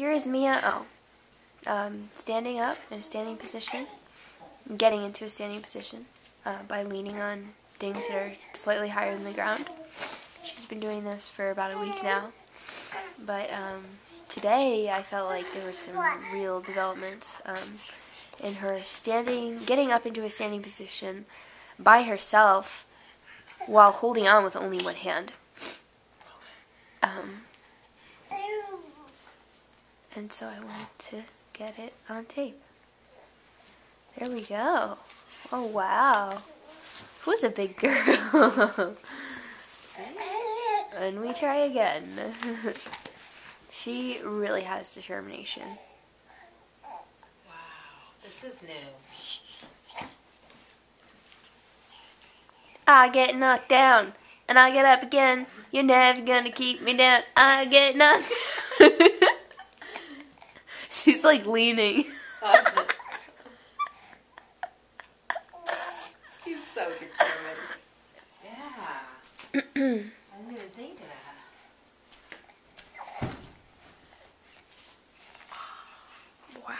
here is Mia. Oh, um, standing up in a standing position, getting into a standing position uh, by leaning on things that are slightly higher than the ground. She's been doing this for about a week now. But um, today I felt like there were some real developments um, in her standing, getting up into a standing position by herself while holding on with only one hand. Um, and so I wanted to get it on tape. There we go. Oh wow. Who's a big girl? and we try again. she really has determination. Wow, this is new. I get knocked down and I get up again. You're never gonna keep me down. I get knocked. She's like leaning. She's so determined. Yeah. I didn't even think of that. Wow.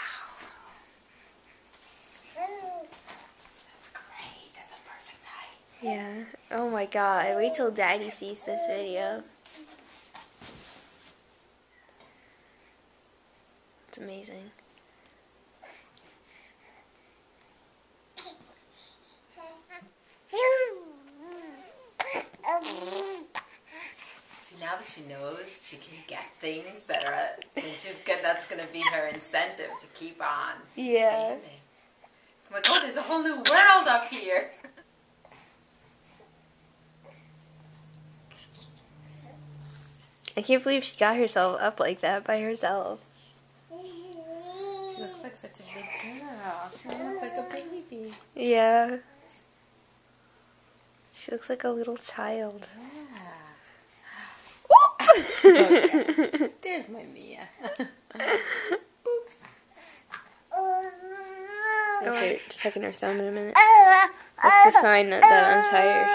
That's great. That's a perfect height. Yeah. Oh my god. Wait till daddy sees this video. It's amazing. See, now that she knows she can get things that are, and she's good, that's going to be her incentive to keep on Yeah. standing. I'm like, oh, there's a whole new world up here. I can't believe she got herself up like that by herself. She looks like such a big girl. She looks like a baby. Yeah. She looks like a little child. Yeah. There's my Mia. Okay, just checking her thumb in a minute. That's the sign that, that I'm tired.